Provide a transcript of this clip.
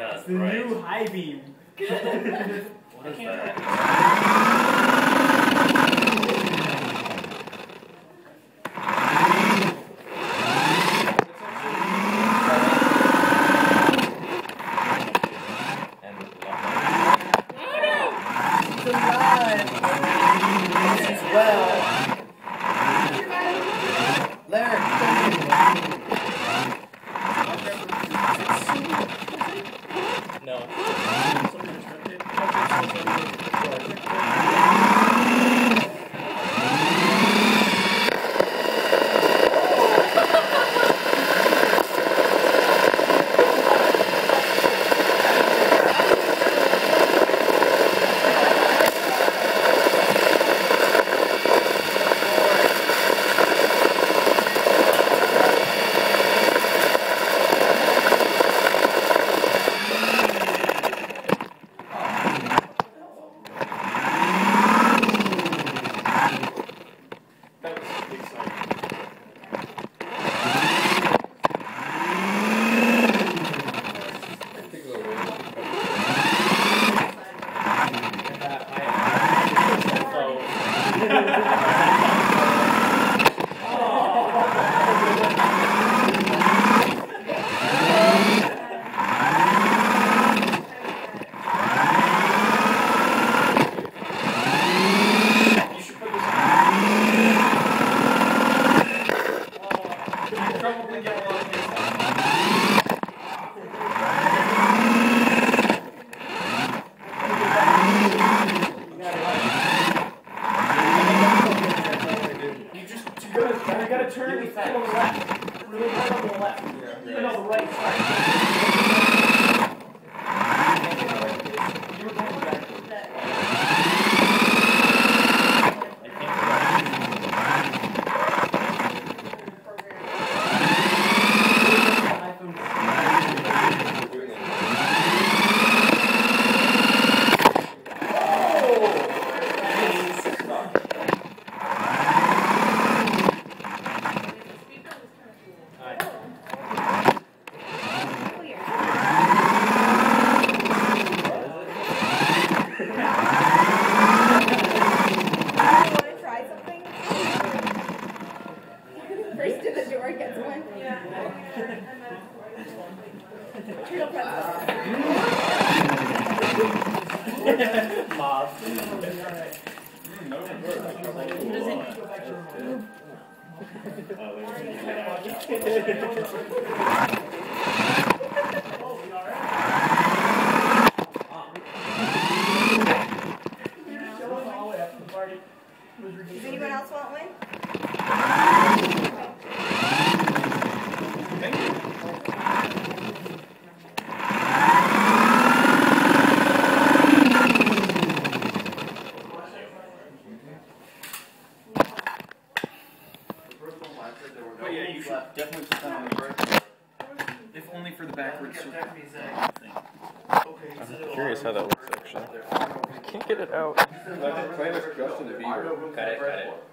god, It's the right. new high beam. What is that? And As well. Larry, no. That was exciting. You should put this You'd probably get a lot of. You just gotta turn really on the left. Really hard on the left. Even on the right side. You were going back. Want to try something? First to the door gets one. Turtle pretzel. Mob. Does anyone else want one? But oh, yeah, you should definitely put that on the break. If only for the backwards circle thing. I'm curious how that looks actually. I can't get it out. Play with Justin Bieber. Cut it, cut it.